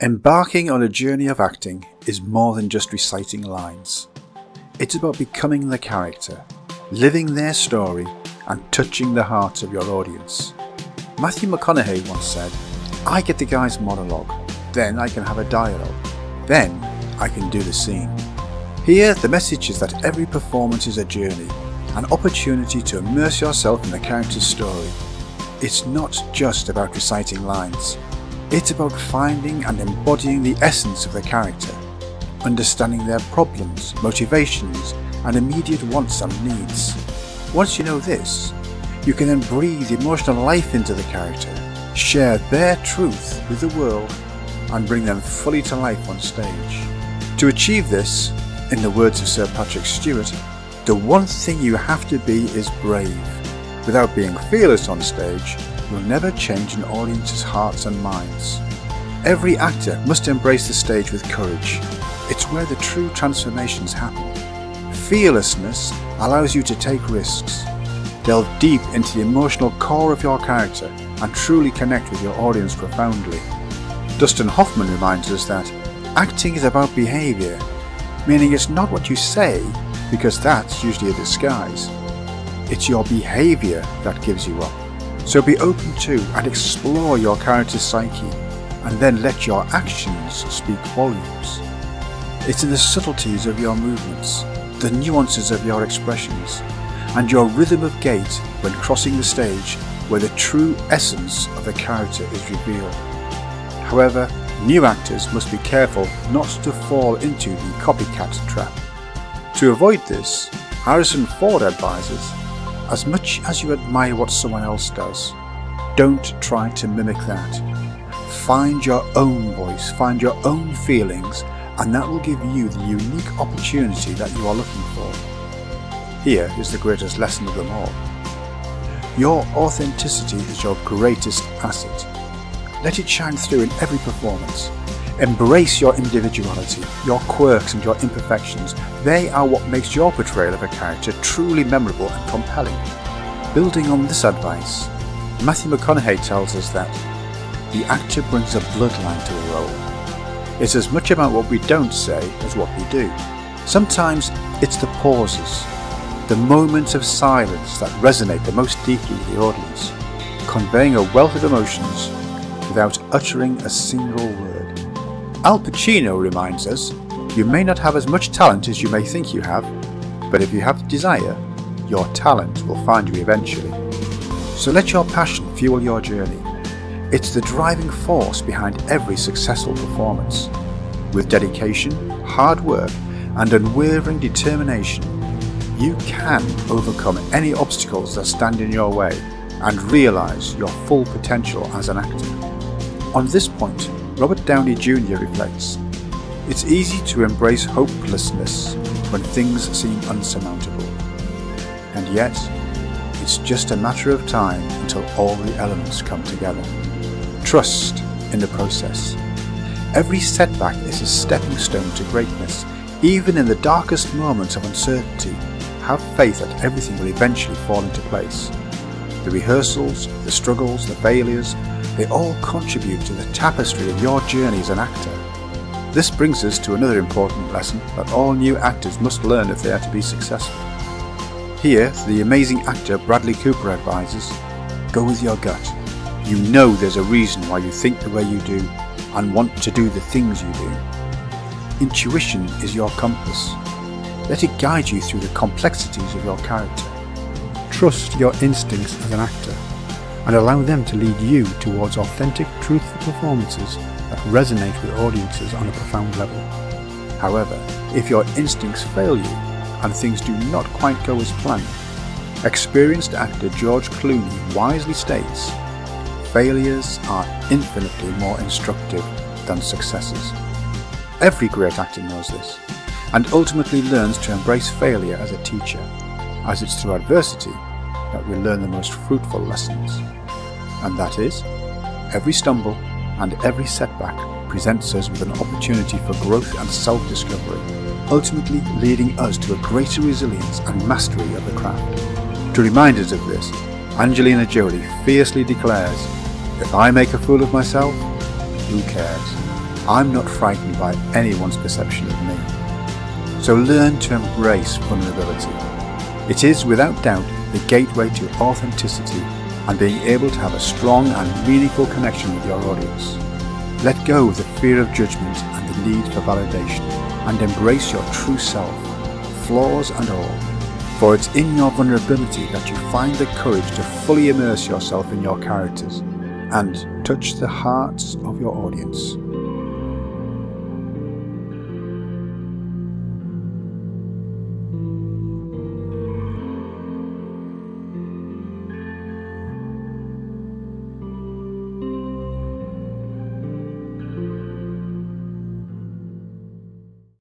Embarking on a journey of acting is more than just reciting lines. It's about becoming the character, living their story, and touching the hearts of your audience. Matthew McConaughey once said, I get the guy's monologue, then I can have a dialogue, then I can do the scene. Here, the message is that every performance is a journey, an opportunity to immerse yourself in the character's story. It's not just about reciting lines, it's about finding and embodying the essence of the character, understanding their problems, motivations, and immediate wants and needs. Once you know this, you can then breathe emotional life into the character, share their truth with the world, and bring them fully to life on stage. To achieve this, in the words of Sir Patrick Stewart, the one thing you have to be is brave. Without being fearless on stage, will never change an audience's hearts and minds. Every actor must embrace the stage with courage. It's where the true transformations happen. Fearlessness allows you to take risks, delve deep into the emotional core of your character, and truly connect with your audience profoundly. Dustin Hoffman reminds us that acting is about behaviour, meaning it's not what you say, because that's usually a disguise. It's your behaviour that gives you up. So be open to and explore your character's psyche, and then let your actions speak volumes. It's in the subtleties of your movements, the nuances of your expressions, and your rhythm of gait when crossing the stage where the true essence of the character is revealed. However, new actors must be careful not to fall into the copycat trap. To avoid this, Harrison Ford advises as much as you admire what someone else does, don't try to mimic that. Find your own voice, find your own feelings, and that will give you the unique opportunity that you are looking for. Here is the greatest lesson of them all. Your authenticity is your greatest asset. Let it shine through in every performance. Embrace your individuality, your quirks and your imperfections. They are what makes your portrayal of a character truly memorable and compelling. Building on this advice, Matthew McConaughey tells us that the actor brings a bloodline to a role. It's as much about what we don't say as what we do. Sometimes it's the pauses, the moments of silence that resonate the most deeply with the audience, conveying a wealth of emotions without uttering a single word. Al Pacino reminds us, you may not have as much talent as you may think you have, but if you have the desire, your talent will find you eventually. So let your passion fuel your journey. It's the driving force behind every successful performance. With dedication, hard work, and unwavering determination, you can overcome any obstacles that stand in your way and realize your full potential as an actor. On this point, Robert Downey Jr. reflects It's easy to embrace hopelessness when things seem unsurmountable. And yet, it's just a matter of time until all the elements come together. Trust in the process. Every setback is a stepping stone to greatness. Even in the darkest moments of uncertainty, have faith that everything will eventually fall into place. The rehearsals, the struggles, the failures, they all contribute to the tapestry of your journey as an actor. This brings us to another important lesson that all new actors must learn if they are to be successful. Here, the amazing actor Bradley Cooper advises go with your gut. You know there's a reason why you think the way you do and want to do the things you do. Intuition is your compass. Let it guide you through the complexities of your character. Trust your instincts as an actor and allow them to lead you towards authentic, truthful performances that resonate with audiences on a profound level. However, if your instincts fail you and things do not quite go as planned, experienced actor George Clooney wisely states, failures are infinitely more instructive than successes. Every great actor knows this, and ultimately learns to embrace failure as a teacher, as it's through adversity that we learn the most fruitful lessons and that is, every stumble and every setback presents us with an opportunity for growth and self discovery, ultimately leading us to a greater resilience and mastery of the craft. To remind us of this, Angelina Jolie fiercely declares, If I make a fool of myself, who cares? I'm not frightened by anyone's perception of me. So learn to embrace vulnerability. It is without doubt the gateway to authenticity and being able to have a strong and meaningful connection with your audience. Let go of the fear of judgment and the need for validation and embrace your true self, flaws and all. For it's in your vulnerability that you find the courage to fully immerse yourself in your characters and touch the hearts of your audience.